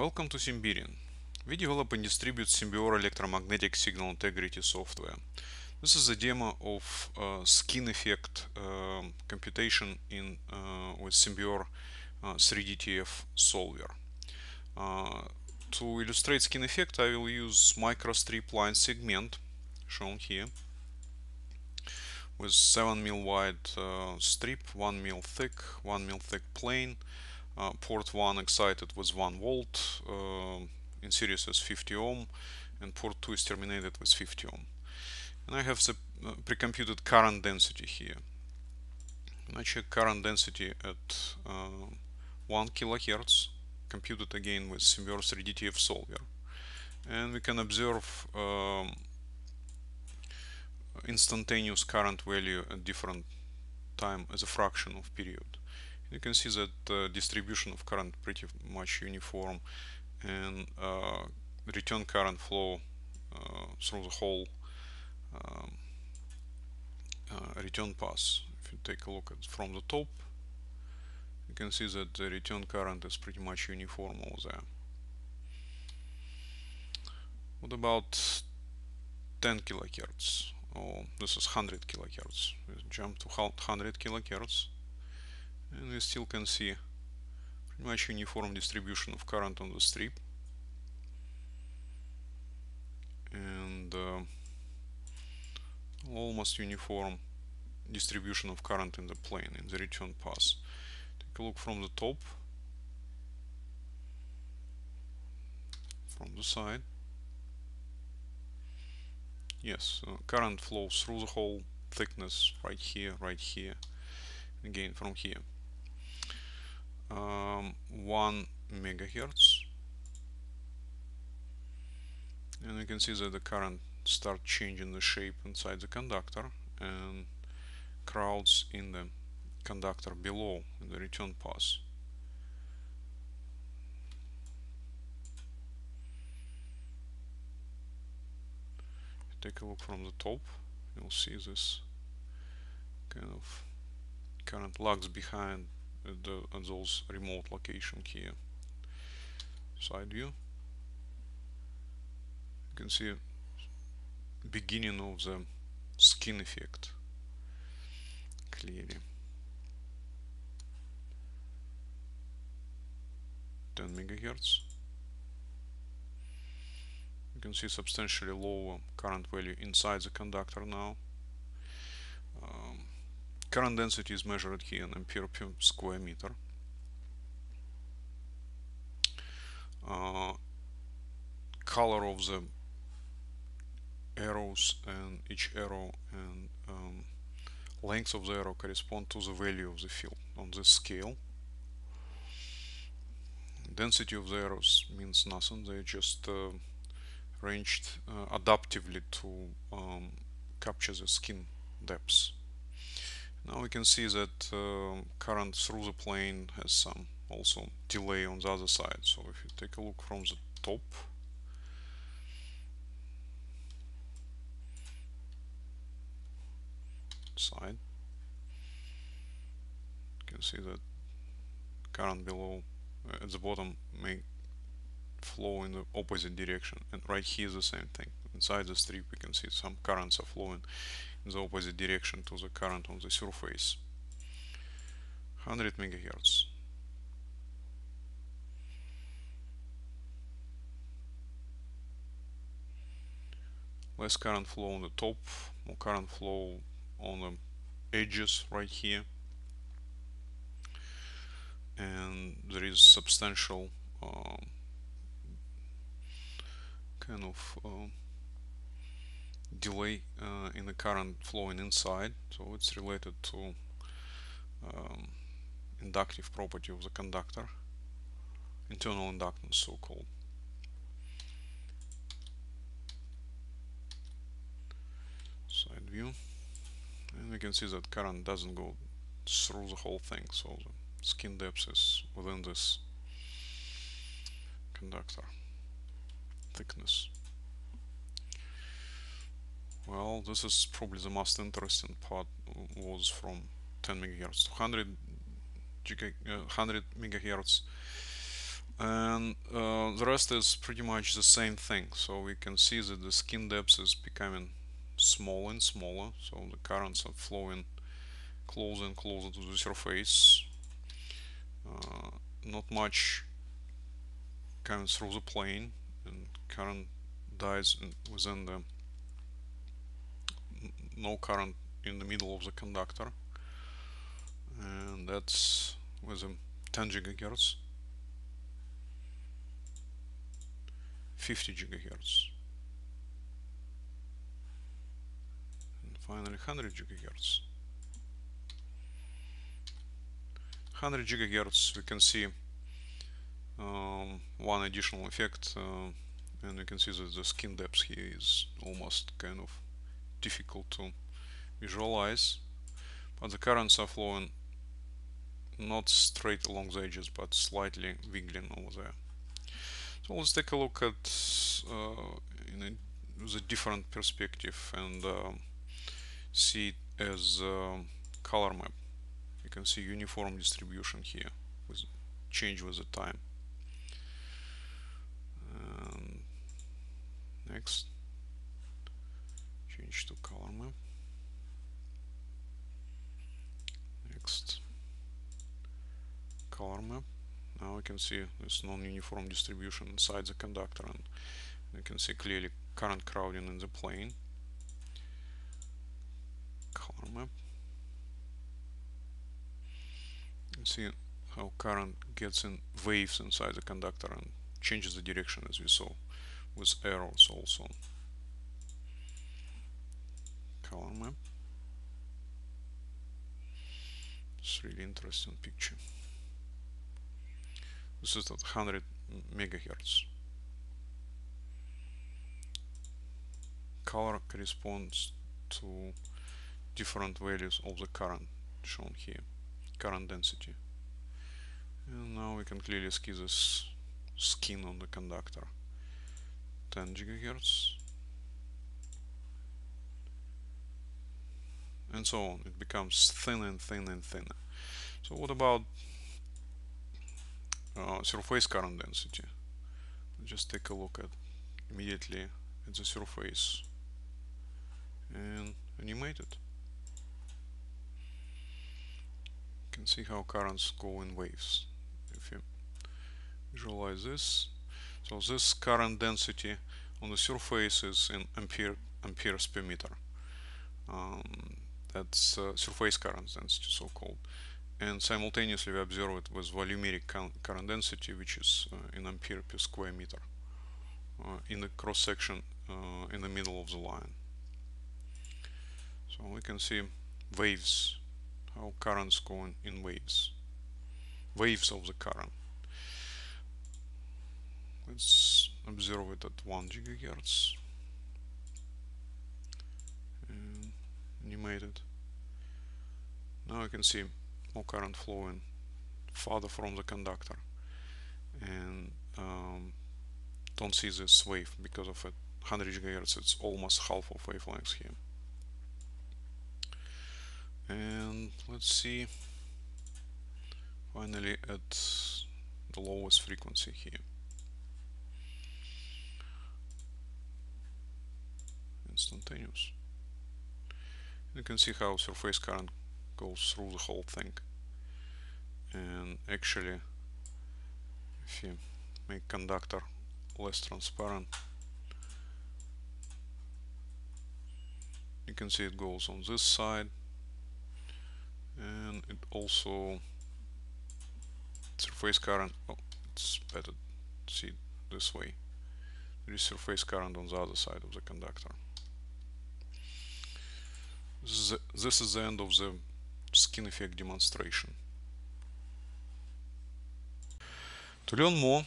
Welcome to Simberian. We develop and distribute Simbeor electromagnetic signal integrity software. This is a demo of uh, skin effect uh, computation in uh, with Simbeor 3DTF uh, solver. Uh, to illustrate skin effect, I will use microstrip line segment shown here with 7 mil wide uh, strip, 1 mil thick, 1 mil thick plane, uh, port 1 excited with 1 volt, uh, in series as 50 ohm, and port 2 is terminated with 50 ohm. And I have the uh, pre-computed current density here. And I check current density at uh, 1 kilohertz, computed again with Simbeor 3DTF solver. And we can observe um, instantaneous current value at different time as a fraction of period. You can see that the distribution of current pretty much uniform and uh, return current flow uh, through the whole um, uh, return path. If you take a look at from the top, you can see that the return current is pretty much uniform over there. What about 10 kilohertz? Oh, this is 100 kilohertz. Jump to 100 kilohertz and we still can see. Pretty much uniform distribution of current on the strip. And uh, almost uniform distribution of current in the plane in the return path take a look from the top. From the side. Yes uh, current flows through the whole thickness right here right here. Again from here um, 1 megahertz. And you can see that the current start changing the shape inside the conductor and crowds in the conductor below in the return path take a look from the top you'll see this kind of current lags behind the, at those remote location here side view. You can see beginning of the skin effect clearly. 10 megahertz. You can see substantially lower current value inside the conductor now current density is measured here in ampere per square meter. Uh, color of the arrows and each arrow and um, length of the arrow correspond to the value of the field on this scale. Density of the arrows means nothing. They just uh, ranged uh, adaptively to um, capture the skin depths now we can see that uh, current through the plane has some also delay on the other side. So if you take a look from the top, side, you can see that current below uh, at the bottom may flow in the opposite direction. And right here is the same thing. Inside the strip we can see some currents are flowing in the opposite direction to the current on the surface. 100 megahertz. Less current flow on the top more current flow on the edges right here. And there is substantial um, kind of uh, delay uh, in the current flowing inside. So it's related to um, inductive property of the conductor internal inductance so-called. Side view. And we can see that current doesn't go through the whole thing. So the skin depth is within this conductor thickness well, this is probably the most interesting part was from 10 megahertz to 100 giga, uh, 100 megahertz. And uh, the rest is pretty much the same thing. So we can see that the skin depth is becoming smaller and smaller. So the currents are flowing closer and closer to the surface. Uh, not much coming through the plane and current dies within the no current in the middle of the conductor. And that's with a 10 gigahertz. 50 gigahertz. And finally 100 gigahertz. 100 gigahertz we can see um, one additional effect uh, and you can see that the skin depth here is almost kind of difficult to visualize. But the currents are flowing not straight along the edges but slightly wiggling over there. So let's take a look at uh, in a, a different perspective and um, see it as a color map. You can see uniform distribution here with change with the time. And next change to color map next. Color map now we can see this non-uniform distribution inside the conductor and you can see clearly current crowding in the plane. Color map you see how current gets in waves inside the conductor and changes the direction as we saw with arrows also color map it's really interesting picture this is at 100 megahertz color corresponds to different values of the current shown here current density. And now we can clearly see this skin on the conductor. 10 gigahertz and so on. It becomes thinner and thinner and thinner. So what about uh, surface current density? Just take a look at immediately at the surface and animate it. You can see how currents go in waves. If you visualize this so this current density on the surface is in ampere amperes per meter. Um, that's uh, surface current density so called and simultaneously we observe it with volumetric current density which is uh, in ampere per square meter uh, in the cross section uh, in the middle of the line. So we can see waves how currents go in, in waves. Waves of the current. Let's observe it at 1 gigahertz and animate it. Now you can see more current flowing farther from the conductor. And um, don't see this wave because of it 100 gigahertz. It's almost half of wavelengths here. And let's see. Finally at the lowest frequency here. Instantaneous you can see how surface current goes through the whole thing. And actually if you make conductor less transparent you can see it goes on this side. And it also surface current oh it's better to see it this way. There is surface current on the other side of the conductor this is the end of the skin effect demonstration. To learn more,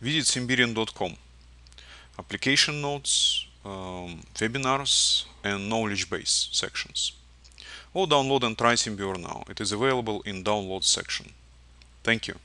visit simberian.com. Application notes, um, webinars and knowledge base sections. Or download and try Simbeor now. It is available in download section. Thank you.